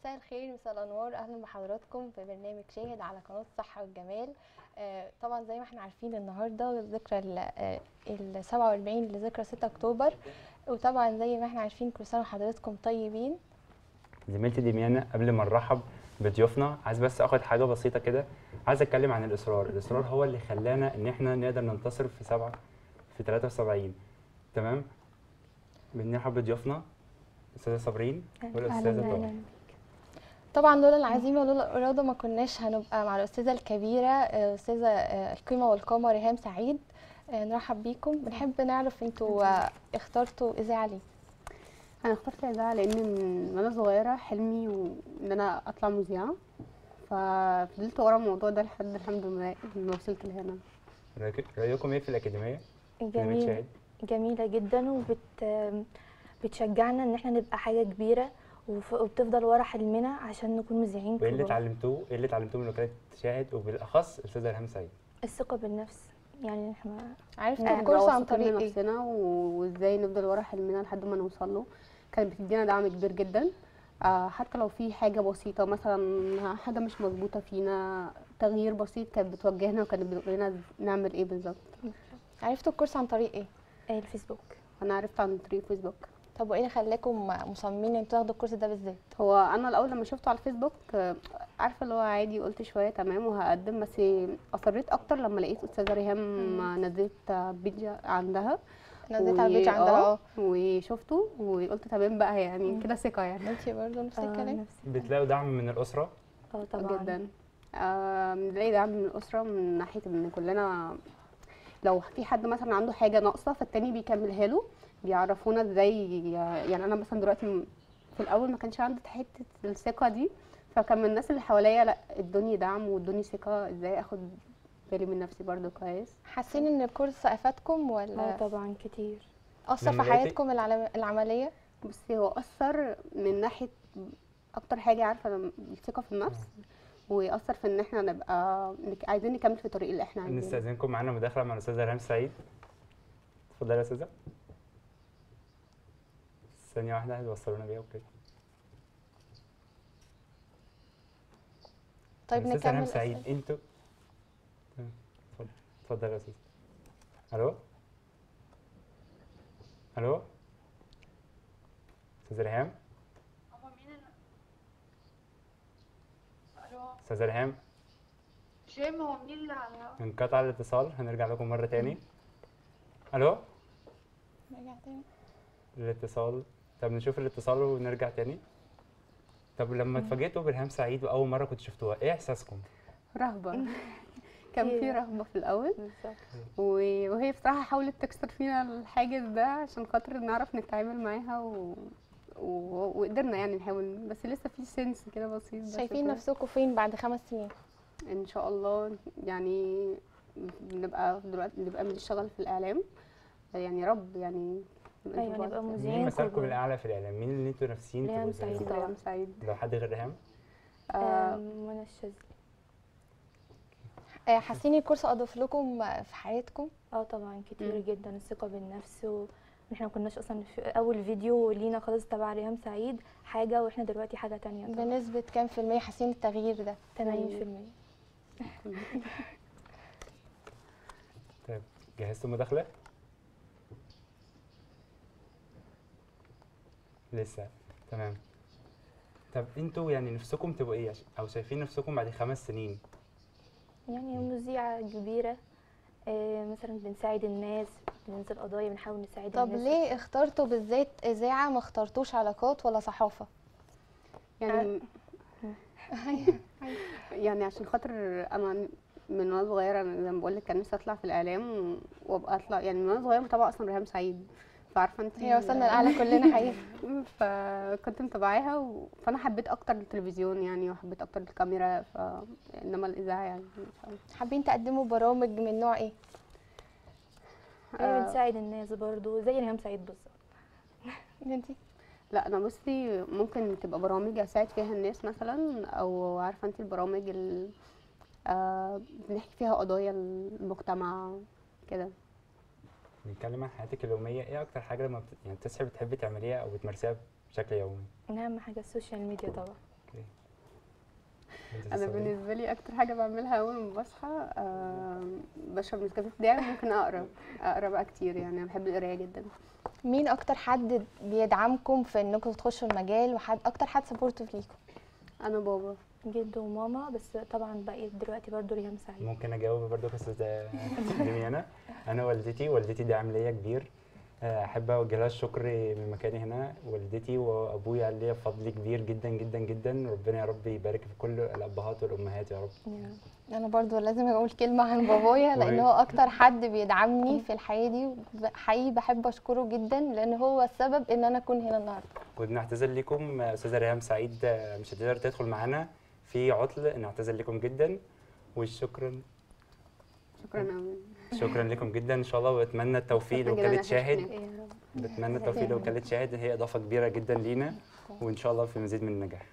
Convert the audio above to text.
مساء الخير مساء الأنوار. أهلا بحضراتكم في برنامج شاهد على قناة الصحة والجمال. آه، طبعا زي ما إحنا عارفين النهارده ذكرى ال 47 لذكرى 6 أكتوبر. وطبعا زي ما إحنا عارفين كل سنة وحضراتكم طيبين. زميلتي ديميانا قبل ما نرحب بضيوفنا عايز بس أخد حاجة بسيطة كده. عايز أتكلم عن الإصرار. الإصرار هو اللي خلانا إن إحنا نقدر ننتصر في سبعة في 73 تمام؟ بنرحب بضيوفنا. الاستاذه صابرين والاستاذه طه؟ طبعا لولا العزيمه ولولا الاراده ما كناش هنبقى مع الأستاذة الكبيرة آه، أستاذة آه، القيمه والقامه ريهام سعيد. آه، نرحب بيكم. بنحب نعرف أنتوا آه، اخترتوا إذاعة ليه؟ أنا اخترت الاذاعه لأن من وأنا صغيرة حلمي إن أنا أطلع مذيعة. ففضلت ورا الموضوع ده لحد الحمد لله ما وصلت لهنا. رأيك- رأيكم إيه في الأكاديمية؟ جميل. جميلة جدا وبت بتشجعنا إن إحنا نبقى حاجة كبيرة. وف- وبتفضل ورا حلمنا عشان نكون مذيعين وإيه اللي اتعلمتوه؟ إيه اللي اتعلمتوه من وكاله شاهد وبالأخص الأستاذة ريهام سعيد. الثقة بالنفس. يعني إحنا نبقى الكورس عن طريق إيه؟ نفسنا و- وإزاي نفضل ورا حلمنا لحد ما نوصل له. كانت بتدينا دعم كبير جدا. آه، حتى لو في حاجة بسيطة مثلا حاجة مش مظبوطة فينا تغيير بسيط كانت بتوجهنا وكانت بتقول لنا نعمل إيه بالظبط. عرفتوا ال course عن طريق إيه؟ آه، الفيسبوك. أنا عرفت عن طريق فيسبوك طب وايه اللي خلاكم مصممين ان أنتوا تاخدوا ال course ده بالذات؟ هو أنا الأول لما شفته على الفيسبوك آه، عارفة اللي هو عادي قلت شوية تمام وهقدم بس أصريت أكتر لما لقيت أستاذة ريهام نزلت فيديو عندها. نزلت على ال page عندها؟ آه، آه وشفته وقلت تمام بقى يعني كده ثقة يعني. انتي برضه نفس آه، الكلام. نفس بتلاقوا دعم من الأسرة؟ آه طبعا. جدا. آه، بنلاقي دعم من الأسرة من ناحية إن كلنا لو في حد مثلا عنده حاجة ناقصة فالتاني بيكملها له. بيعرفونا إزاي يعني أنا مثلا دلوقتي في الأول ما كانش عندي حتة الثقة دي فكان من الناس اللي حواليا لا ادوني دعم وادوني ثقة إزاي اخد بالي من نفسي برضو كويس. حاسين ان الكورس افادكم آه ولا طبعا كتير. أثر في حياتكم العملية؟ بصي هو أثر من ناحية أكتر حاجة عارفة الثقة في النفس ويأثر في إن إحنا نبقى نك- عايزين نكمل في الطريق اللي إحنا عايزينه. نستأذنكم معانا مداخلة مع الأستاذة ريهام سعيد. اتفضلي يا أستاذة. ثانية واحدة هتوصلونا بيها أوكي. طيب نكمل سعيد. أسئلة. أنتوا؟ تمام. اتفضل. يا أستاذة ألو؟ ألو؟ أستاذة ريهام؟ ألو؟ أستاذة ريهام؟ جيم هو مين اللي على؟ انقطع الاتصال. هنرجع لكم مرة تاني. ألو؟ نرجع تاني. الاتصال طب نشوف الاتصال ونرجع تاني. طب لما اتفاجئتوا برهام سعيد وأول مرة كنتوا شفتوها إيه إحساسكم؟ رهبة. كان في كتير. رهبة في الأول. وهي بصراحة حاولت تكسر فينا الحاجز ده عشان خاطر نعرف نتعامل معاها و... و... وقدرنا يعني نحاول بس لسه في سنس كده بسيط. بس شايفين. نفسكم فين بعد خمس سنين؟ إن شاء الله يعني نبقى دلوقتي نبقى بنشتغل في الإعلام. يعني رب يعني نشوف نبقى. مين مذيعين مثلكم كبار. الأعلى في الإعلام مين اللي أنتوا نفسيين ريهام؟ سعيد. ريهام سعيد. لو حد غير ريهام؟ آه. منى الشاذلي. آه، حاسين الكورس أضاف لكم في حياتكم؟ آه طبعا كتير مم. جدا الثقة بالنفس و إحنا ما كناش أصلا في أول فيديو لينا خالص تبع ريهام سعيد حاجة وإحنا دلوقتي حاجة تانية طبعا. بنسبة كام في المية؟ حاسين التغيير ده. 80% طيب جهزتوا مداخلة؟ لسه. تمام. طب أنتوا يعني نفسكم تبقوا إيه؟ أو شايفين نفسكم بعد خمس سنين؟ يعني مذيعة كبيرة. آه، مثلا بنساعد الناس بننزل قضايا بنحاول نساعد طب الناس. ليه اخترتوا بالذات إذاعة ما اخترتوش علاقات ولا صحافة؟ يعني يعني عشان خاطر أنا من وأنا صغيرة زي ما بقول لك كان نفسي أطلع في الإعلام وأبقى أطلع يعني من وأنا صغيرة متابعة أصلا ريهام سعيد. فعارفه انت هي وصلنا الاعلى كلنا حقيقي فكنت متابعاها و... فأنا حبيت أكتر التلفزيون يعني وحبيت أكتر الكاميرا ف إنما الإذاعة يعني. حابين تقدموا برامج من نوع إيه هي آه. بنساعد الناس برضو زي ريهام سعيد بالظبط أنتي لا أنا بصي ممكن تبقى برامج أساعد فيها الناس مثلا أو عارفة انت البرامج اللي آه بنحكي فيها قضايا المجتمع كده بنتكلم عن حياتك اليومية إيه أكتر حاجة لما بت... يعني بتصحي بتحبي تعمليها أو بتمارسيها بشكل يومي؟ أهم حاجة ال social media طبعا. أنت أنا؟ بالنسبة لي أكتر حاجة بعملها أول ما بصحى آه، بشرب نسكافيه بتاعي ممكن أقرأ أقرأ بقى كتير يعني أنا بحب القراية جدا. مين أكتر حد بيدعمكم في إنكم تخشوا المجال وحد أكتر حد supportive ليكم؟ أنا بابا. جد وماما بس طبعا بقيت دلوقتي برضو ريهام سعيد ممكن أجاوب برضو قصة دميانة أنا والدتي والدتي دعم ليا كبير. أحب أوجه لها الشكر من مكاني هنا والدتي وأبويا ليا فضل كبير جدا جدا جدا. ربنا يا رب يبارك في كل الأبهات والأمهات يا رب. أنا برضو لازم أقول كلمة عن بابايا لأن هو أكتر حد بيدعمني في الحياة دي. حقيقي بحب أشكره جدا لأن هو السبب إن أنا أكون هنا النهارده. وبنعتذر لكم أستاذة ريهام سعيد آه، مش هتقدر تدخل معانا في عطل. نعتذر لكم جدا وشكرا شكرا قوي شكرا لكم جدا إن شاء الله وأتمنى التوفيق لوكالة شاهد. رب. بتمنى التوفيق لوكالة شاهد. هي إضافة كبيرة جدا لينا وإن شاء الله في مزيد من النجاح.